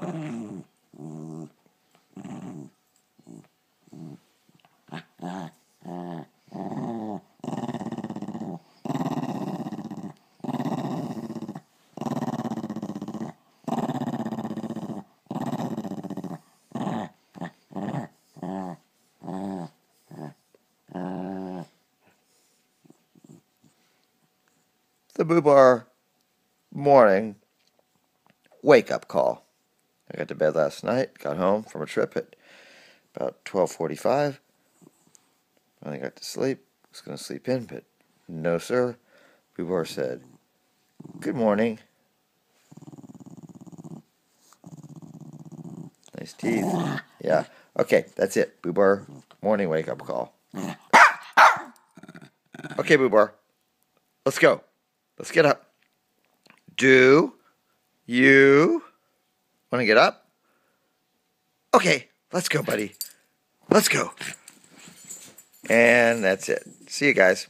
the Boobar morning wake up call. I got to bed last night, got home from a trip at about 12:45. Finally got to sleep. Was going to sleep in, but no, sir. Boobar said, "Good morning." Nice teeth. Yeah. Okay, that's it. Boobar morning wake up call. Okay, Boobar. Let's go. Let's get up. Do you want to get up? Okay, let's go, buddy. Let's go. And that's it. See you guys.